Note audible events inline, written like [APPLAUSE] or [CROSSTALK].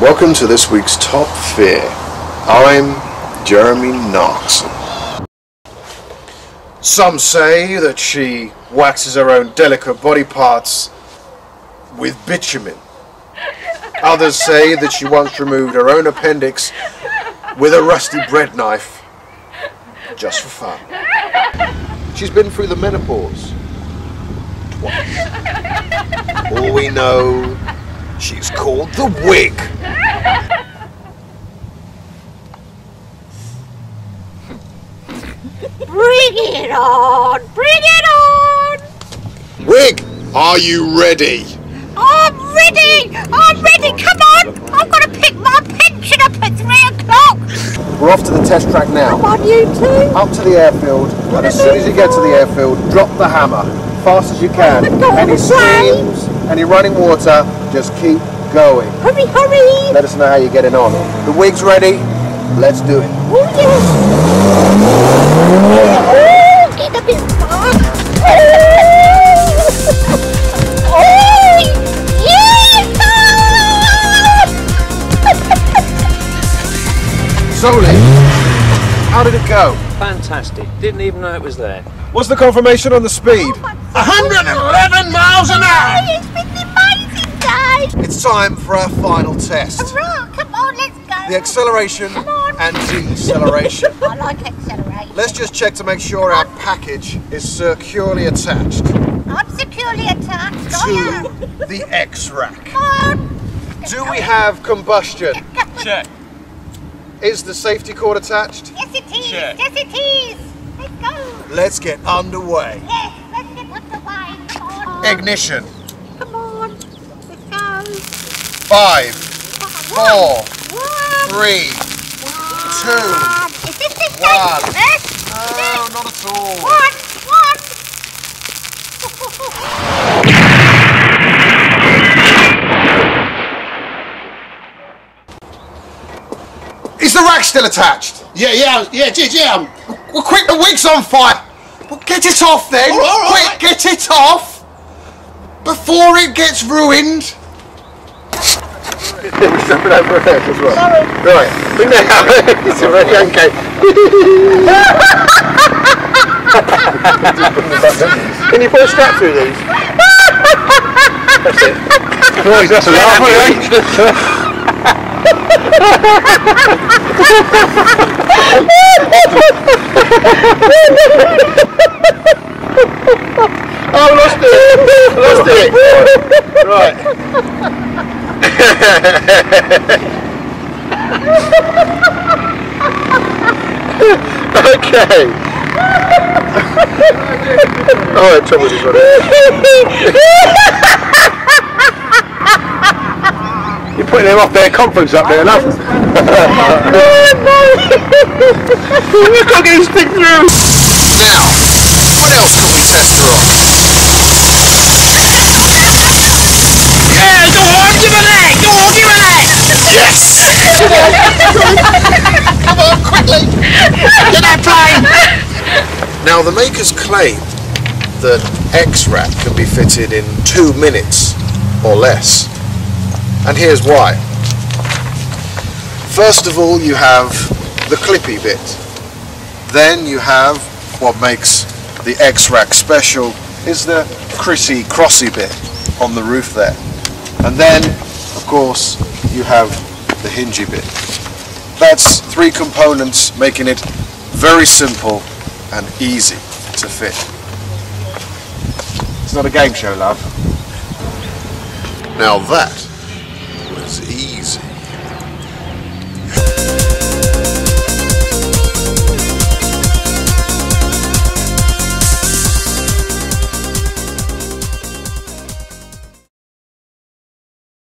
Welcome to this week's Top Fear. I'm Jeremy Knox. Some say that she waxes her own delicate body parts with bitumen. Others say that she once removed her own appendix with a rusty bread knife just for fun. She's been through the menopause twice. All we know, she's called the wig. Bring it on! Bring it on! Wig, are you ready? I'm ready! I'm ready! Come on! I've got to pick my pension up at three o'clock! We're off to the test track now. Come on, you two! Up to the airfield, and as soon as you get to the airfield, drop the hammer. Fast as you can. Oh, Any right. Any running water, just keep going. Hurry, hurry! Let us know how you're getting on. The wig's ready. Let's do it. Oh, yes! Oh, get a bit fast! Oh, [LAUGHS] how did it go? Fantastic. Didn't even know it was there. What's the confirmation on the speed? 111 miles an hour! It's been amazing, Dad! It's time for our final test. Hurrah! Come on, let's go! The acceleration and deceleration. [LAUGHS] I like acceleration. Let's just check to make sure our package is securely attached I'm securely attached. I to am. the XRack. Do we have combustion? Check. Is the safety cord attached? Yes, it is. Check. Yes, it is. Let's go. Let's get underway. Yes, let's get underway. Come on. Ignition. Come on. Let's go. Five, four, One. three. two, One. Is this the one. safety? No, not at all. One. One. The rack still attached? Yeah, yeah, yeah, it is, yeah. I'm- Well, quick, the wig's on fire. Well, get it off then. All right, all quick, right. get it off before it gets ruined. We're jumping over a head as well. Right, we now. it's a very okay. Can you put a strap through these? That's it. Boys, that's a laugh, eh? [LAUGHS] [LAUGHS] Oh, lost it! Lost it! Right. okay. oh, trouble is You're putting them off their conference up there. We've got to get this thing through. Now, what else can we test her on? Yeah, go on, give her that! Go on, give her that! Yes! Come on, quickly! Get that plane! Now, the makers claim that XRack can be fitted in two minutes or less. And here's why. First of all, you have the clippy bit. Then you have what makes the XRack special is the Chrissy Crossy bit on the roof there. And then, of course, you have the hingy bit. That's three components making it very simple and easy to fit. It's not a game show, love. Now that was easy.